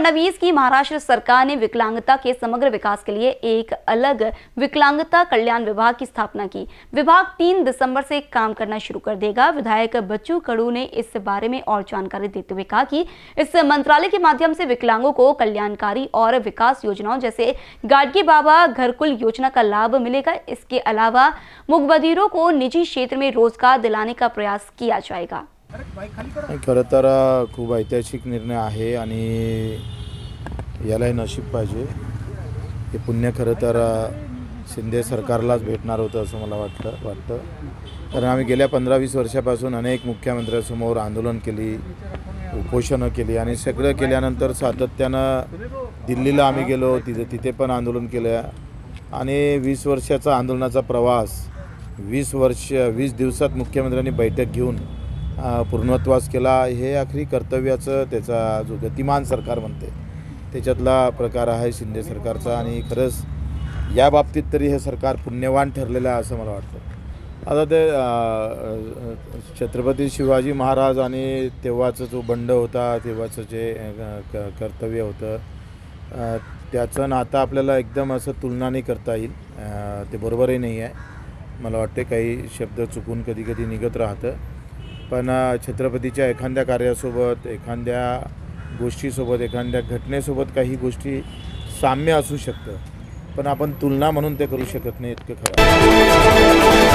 फडणवीस की महाराष्ट्र सरकार ने विकलांगता के समग्र विकास के लिए एक अलग विकलांगता कल्याण विभाग की स्थापना की। विभाग तीन दिसंबर से काम करना शुरू कर देगा। विधायक बच्चू कड़ू ने इस बारे में और जानकारी देते हुए कहा कि इस मंत्रालय के माध्यम से विकलांगों को कल्याणकारी और विकास योजनाओं जैसे गाडगी बाबा घरकुल योजना का लाभ मिलेगा। इसके अलावा मुखबधिरों को निजी क्षेत्र में रोज़गार दिलाने का प्रयास किया जाएगा। खरं तर खूप ऐतिहासिक निर्णय आहे आणि यालाही नशीब पाहिजे. हे पुण्य खरं तर शिंदे सरकारलाच भेटणार होतं असं मला वाटलं वाटतं. कारण आम्ही गेल्या पंधरा वीस वर्षापासून अनेक मुख्यमंत्र्यांसमोर आंदोलन केली उपोषणं केली आणि सगळं केल्यानंतर सातत्यानं दिल्लीला आम्ही गेलो तिथे तिथे पण आंदोलन केलं. आणि वीस वर्षाचा आंदोलनाचा प्रवास वीस वर्ष वीस दिवसात मुख्यमंत्र्यांनी बैठक घेऊन पूर्णत्वास केला. हे आखरी कर्तव्याचं त्याचा जो गतिमान सरकार म्हणते त्याच्यातला प्रकार आहे शिंदे सरकारचा. आणि खरंच या बाबतीत तरी हे सरकार पुण्यवान ठरलेलं आहे असं मला वाटतं. आता ते छत्रपती शिवाजी महाराज आणि तेव्हाचं जो बंड होता तेव्हाचं जे क कर्तव्य होतं त्याचं नातं आपल्याला एकदम असं तुलना नाही करता येईल. ते बरोबरही नाही आहे. मला वाटते काही शब्द चुकून कधी कधी निघत राहतं. पण छत्रपतीच्या एखाद्या कार्यासोबत एखाद्या गोष्टीसोबत एखाद्या घटनेसोबत काही गोष्टी साम्य असू शकतं. पण आपण तुलना म्हणून ते करू शकत नाही इतकं खरं